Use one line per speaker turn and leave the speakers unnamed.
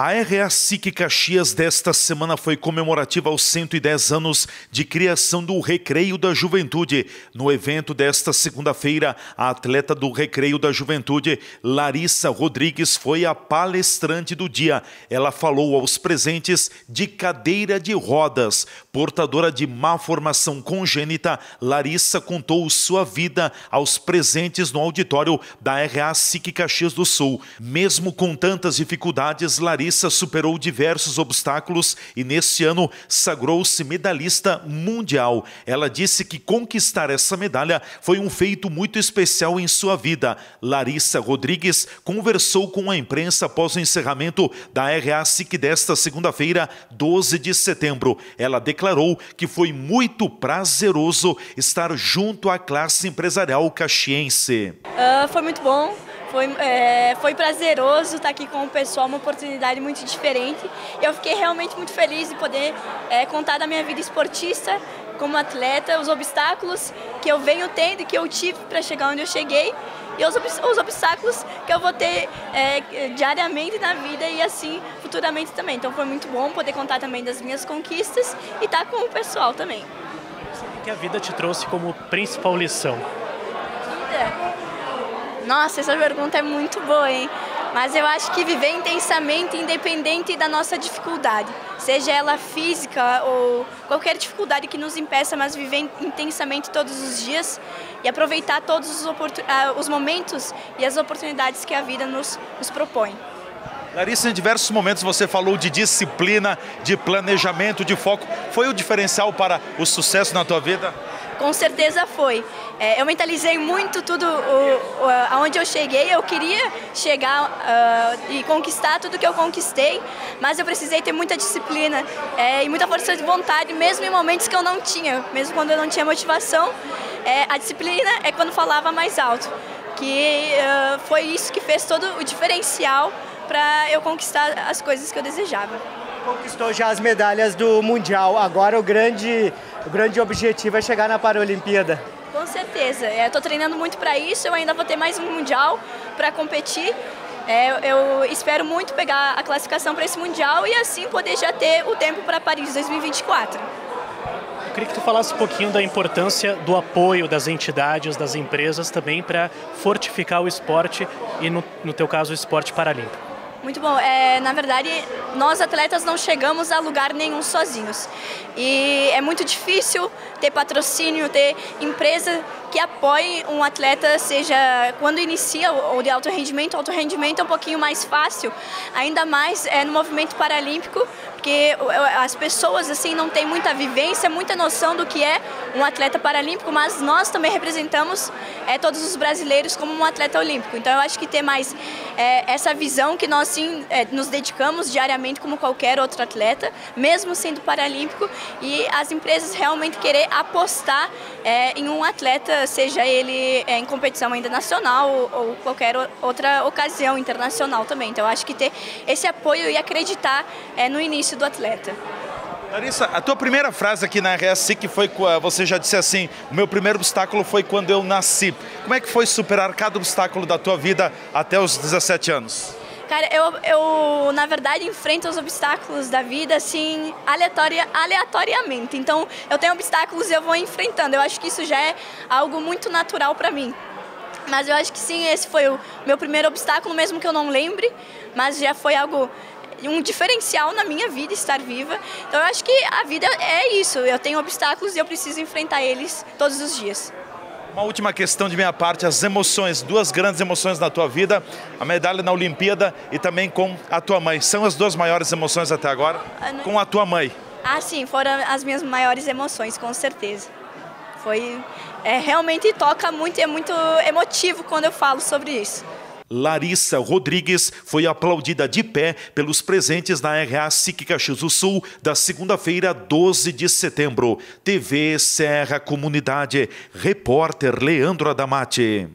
A RA SIC Caxias desta semana foi comemorativa aos 110 anos de criação do Recreio da Juventude. No evento desta segunda-feira, a atleta do Recreio da Juventude, Larissa Rodrigues, foi a palestrante do dia. Ela falou aos presentes de cadeira de rodas. Portadora de má formação congênita, Larissa contou sua vida aos presentes no auditório da RA SIC Caxias do Sul. Mesmo com tantas dificuldades, Larissa Larissa superou diversos obstáculos e neste ano sagrou-se medalhista mundial. Ela disse que conquistar essa medalha foi um feito muito especial em sua vida. Larissa Rodrigues conversou com a imprensa após o encerramento da RA SIC desta segunda-feira, 12 de setembro. Ela declarou que foi muito prazeroso estar junto à classe empresarial caxiense.
Uh, foi muito bom foi, é, foi prazeroso estar aqui com o pessoal, uma oportunidade muito diferente. Eu fiquei realmente muito feliz de poder é, contar da minha vida esportista como atleta, os obstáculos que eu venho tendo que eu tive para chegar onde eu cheguei e os, os obstáculos que eu vou ter é, diariamente na vida e assim futuramente também. Então foi muito bom poder contar também das minhas conquistas e estar com o pessoal também.
O que a vida te trouxe como principal lição?
Vida nossa, essa pergunta é muito boa, hein? Mas eu acho que viver intensamente, independente da nossa dificuldade, seja ela física ou qualquer dificuldade que nos impeça, mas viver intensamente todos os dias e aproveitar todos os, ah, os momentos e as oportunidades que a vida nos, nos propõe.
Larissa, em diversos momentos você falou de disciplina, de planejamento, de foco. Foi o diferencial para o sucesso na tua vida?
Com certeza foi. É, eu mentalizei muito tudo o, o, aonde eu cheguei. Eu queria chegar uh, e conquistar tudo que eu conquistei, mas eu precisei ter muita disciplina é, e muita força de vontade, mesmo em momentos que eu não tinha, mesmo quando eu não tinha motivação. É, a disciplina é quando falava mais alto, que uh, foi isso que fez todo o diferencial para eu conquistar as coisas que eu desejava.
Conquistou já as medalhas do Mundial. Agora o grande, o grande objetivo é chegar na Paralimpíada.
Com certeza. É, Estou treinando muito para isso. Eu ainda vou ter mais um Mundial para competir. É, eu espero muito pegar a classificação para esse Mundial e assim poder já ter o tempo para Paris 2024.
Eu queria que tu falasse um pouquinho da importância do apoio das entidades, das empresas também para fortificar o esporte e, no, no teu caso, o esporte paralímpico.
Muito bom. É, na verdade, nós atletas não chegamos a lugar nenhum sozinhos. E é muito difícil ter patrocínio, ter empresa que apoie um atleta, seja quando inicia o de alto rendimento, alto rendimento é um pouquinho mais fácil, ainda mais é, no movimento paralímpico, porque as pessoas assim não têm muita vivência, muita noção do que é um atleta paralímpico, mas nós também representamos é, todos os brasileiros como um atleta olímpico. Então eu acho que ter mais é, essa visão que nós sim é, nos dedicamos diariamente como qualquer outro atleta, mesmo sendo paralímpico, e as empresas realmente querer apostar em um atleta, seja ele é, em competição ainda nacional ou, qualquer outra ocasião internacional também. Então acho que ter esse apoio e acreditar é, no início do atleta.
Larissa, a tua primeira frase aqui na RSC foi, você já disse assim, o meu primeiro obstáculo foi quando eu nasci. Como é que foi superar cada obstáculo da tua vida até os 17 anos?
Cara, eu, eu na verdade enfrento os obstáculos da vida assim aleatoria, aleatoriamente. Então, eu tenho obstáculos e eu vou enfrentando. Eu acho que isso já é algo muito natural para mim. Mas eu acho que sim, esse foi o meu primeiro obstáculo, mesmo que eu não lembre, mas já foi algo um diferencial na minha vida estar viva. Então eu acho que a vida é isso. Eu tenho obstáculos e eu preciso enfrentar eles todos os dias.
Uma última questão de minha parte, as emoções, duas grandes emoções na tua vida, a medalha na Olimpíada e também com a tua mãe. São as duas maiores emoções até agora? Com a tua mãe.
Ah, sim, foram as minhas maiores emoções, com certeza. Foi, é, realmente toca muito e é muito emotivo quando eu falo sobre isso.
Larissa Rodrigues foi aplaudida de pé pelos presentes na RA SIC Caxias do Sul da segunda-feira, 12 de setembro. TV Serra Comunidade. Repórter Leandro Adamati.